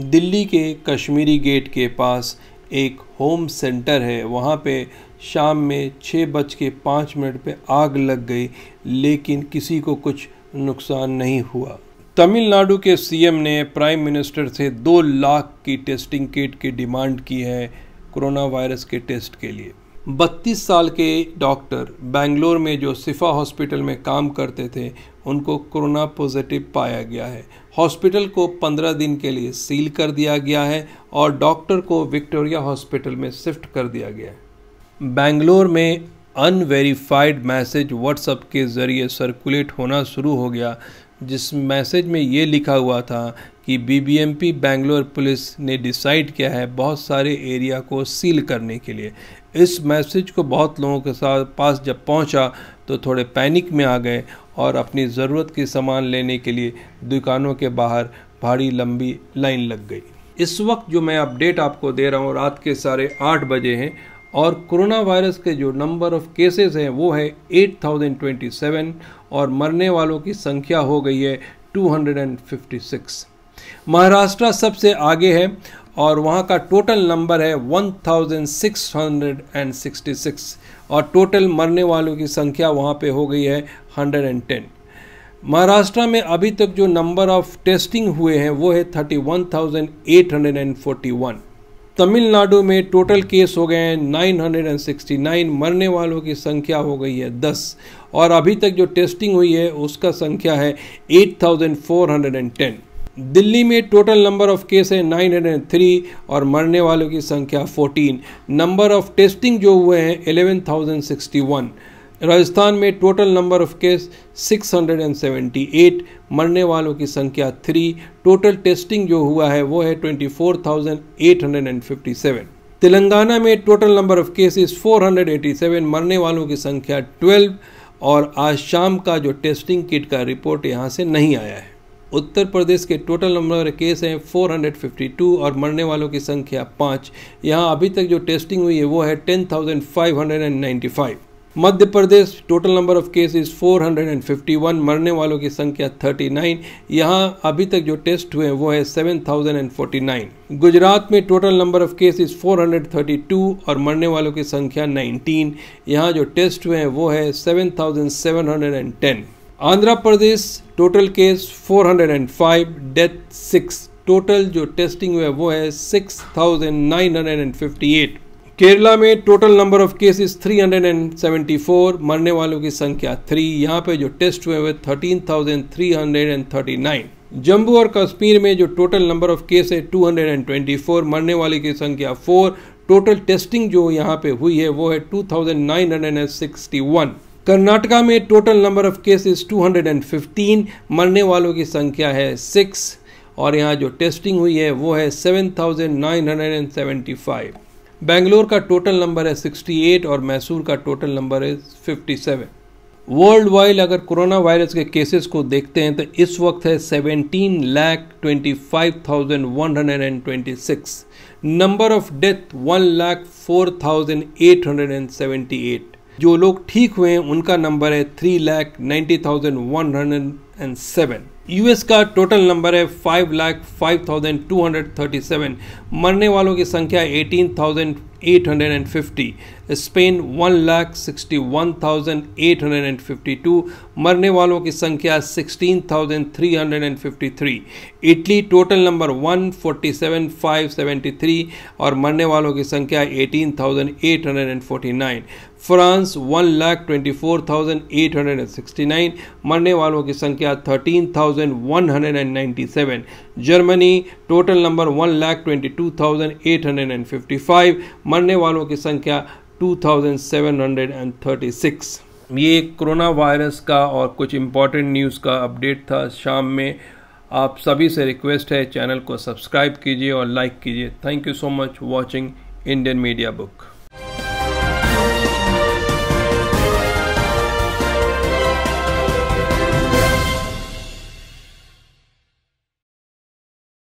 दिल्ली के कश्मीरी गेट के पास एक होम सेंटर है। वहाँ पे शाम में छः बज के पाँच मिनट पे आग लग गई, लेकिन किसी को कुछ नुकसान नहीं हुआ। तमिलनाडु के सीएम ने प्राइम मिनिस्टर से दो लाख की टेस्टिंग किट की डिमांड की है कोरोना वायरस के टेस्ट के लिए। बत्तीस साल के डॉक्टर बेंगलोर में जो सिफा हॉस्पिटल में काम करते थे उनको कोरोना पॉजिटिव पाया गया है। हॉस्पिटल को 15 दिन के लिए सील कर दिया गया है और डॉक्टर को विक्टोरिया हॉस्पिटल में शिफ्ट कर दिया गया है। बेंगलोर में अनवेरीफाइड मैसेज व्हाट्सएप के ज़रिए सर्कुलेट होना शुरू हो गया, जिस मैसेज में ये लिखा हुआ था कि बीबीएमपी बेंगलोर पुलिस ने डिसाइड किया है बहुत सारे एरिया को सील करने के लिए। इस मैसेज को बहुत लोगों के साथ पास जब पहुँचा तो थोड़े पैनिक में आ गए और अपनी ज़रूरत के सामान लेने के लिए दुकानों के बाहर भारी लंबी लाइन लग गई। इस वक्त जो मैं अपडेट आपको दे रहा हूँ रात के साढ़े आठ बजे हैं, और कोरोना वायरस के जो नंबर ऑफ़ केसेस हैं, वो है 8027 और मरने वालों की संख्या हो गई है 256 महाराष्ट्र सबसे आगे है और वहाँ का टोटल नंबर है 1666 और टोटल मरने वालों की संख्या वहाँ पे हो गई है 110 महाराष्ट्र में अभी तक जो नंबर ऑफ़ टेस्टिंग हुए हैं वो है 31,841 तमिलनाडु में टोटल केस हो गए हैं 969 मरने वालों की संख्या हो गई है 10 और अभी तक जो टेस्टिंग हुई है उसका संख्या है 8,410 दिल्ली में टोटल नंबर ऑफ़ केस है 903 और मरने वालों की संख्या 14 नंबर ऑफ़ टेस्टिंग जो हुए हैं 11,061 राजस्थान में टोटल नंबर ऑफ़ केस 678 मरने वालों की संख्या 3 टोटल टेस्टिंग जो हुआ है वो है 24,857 तेलंगाना में टोटल नंबर ऑफ़ केसेस 487 मरने वालों की संख्या 12 और आज शाम का जो टेस्टिंग किट का रिपोर्ट यहाँ से नहीं आया है। उत्तर प्रदेश के टोटल नंबर केस हैं 452 और मरने वालों की संख्या पाँच। यहाँ अभी तक जो टेस्टिंग हुई है वो है 10,595 Madhya Pradesh total number of cases 451 मरने वालों की संख्या 39 यहाँ अभी तक जो टेस्ट हुए हैं वो है 7049 गुजरात में टोटल नंबर ऑफ़ केसेस 432 और मरने वालों की संख्या 19 यहाँ जो टेस्ट हुए हैं वो है 7710 Andhra Pradesh total case 405 death 6 total जो टेस्टिंग हुआ वो है 6958 केरला में टोटल नंबर ऑफ़ केसेस 374 मरने वालों की संख्या 3 यहाँ पे जो टेस्ट हुए हुए 13,339 जम्मू और कश्मीर में जो टोटल नंबर ऑफ़ केस है 224 मरने वाले की संख्या 4 टोटल टेस्टिंग जो यहाँ पे हुई है वो है 2,961 कर्नाटका में टोटल नंबर ऑफ़ केसेस 215 मरने वालों की संख्या है सिक्स और यहाँ जो टेस्टिंग हुई है वो है 7,975 बेंगलोर का टोटल नंबर है 68 और मैसूर का टोटल नंबर है 57 वर्ल्ड वाइड अगर कोरोना वायरस के केसेस को देखते हैं तो इस वक्त है 17 lakh 25,126 number of death 1 lakh 4,878 जो लोग ठीक हुए हैं, उनका नंबर है three lakh ninety thousand one hundred and seven US का टोटल नंबर है five lakh five thousand two hundred thirty seven मरने वालों की संख्या eighteen thousand eight hundred and fifty Spain one lakh sixty one thousand eight hundred and fifty two मरने वालों की संख्या sixteen thousand three hundred and fifty three Italy total number one forty seven five seventy three और मरने वालों की संख्या eighteen thousand eight hundred and forty nine France one lakh twenty four thousand eight hundred and sixty nine मरने वालों की संख्या thirteen thousand one hundred and ninety seven Germany total number one lakh twenty two thousand eight hundred and fifty five मरने वालों की संख्या two thousand seven hundred and thirty six ये corona virus का और कुछ इंपॉर्टेंट न्यूज़ का update था। शाम में आप सभी से रिक्वेस्ट है चैनल को सब्सक्राइब कीजिए और लाइक कीजिए। Thank you so much watching Indian media book